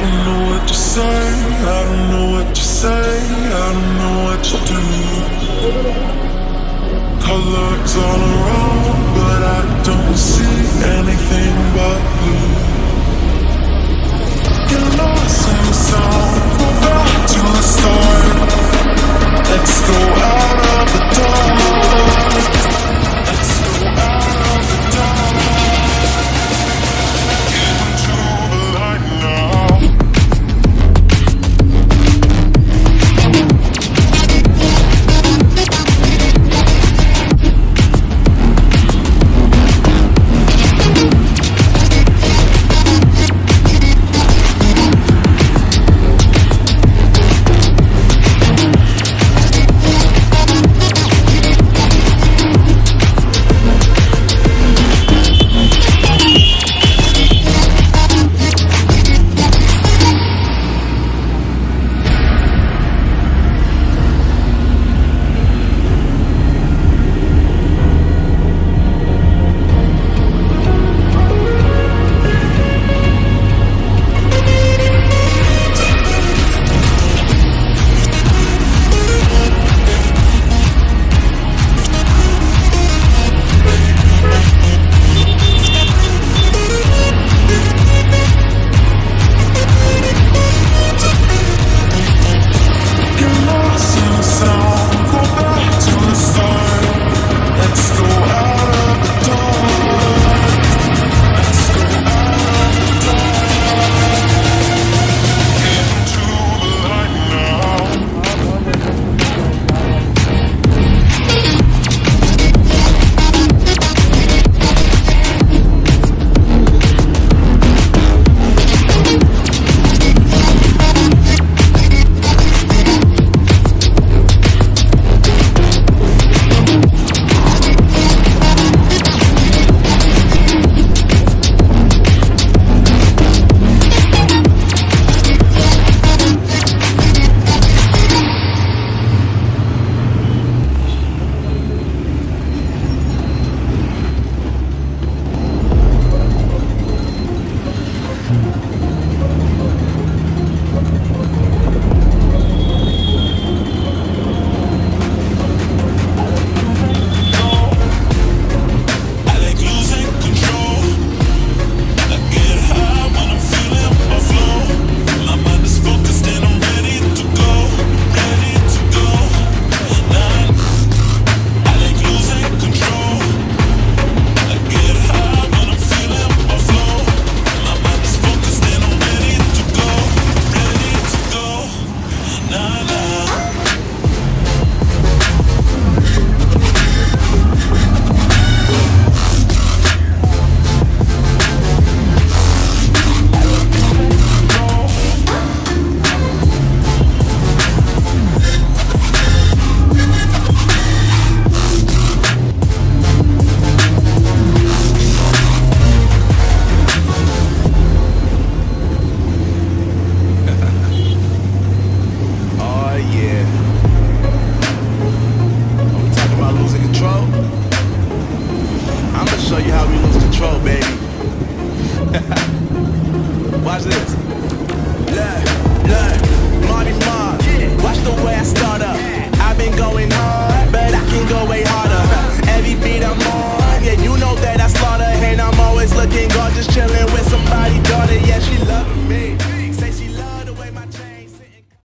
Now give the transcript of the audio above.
don't know what to say, I don't know what to say, I don't know what to do. Colors all around, but I don't see anything but blue.